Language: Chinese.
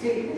Sí,